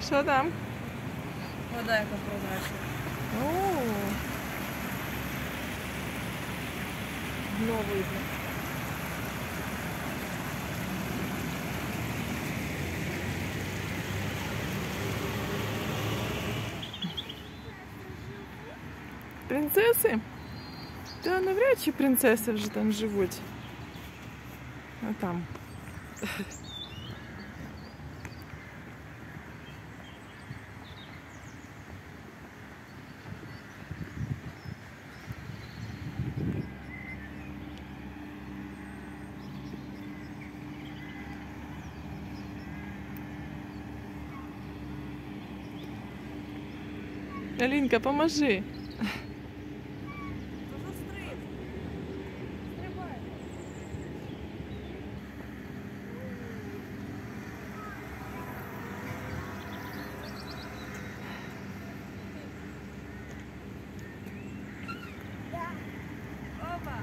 Що там? Вода яка прозрачна. О, дно видно. Принцеси? Та навряд чи принцеси вже там живуть. А там. Алінка, поможи. Опа.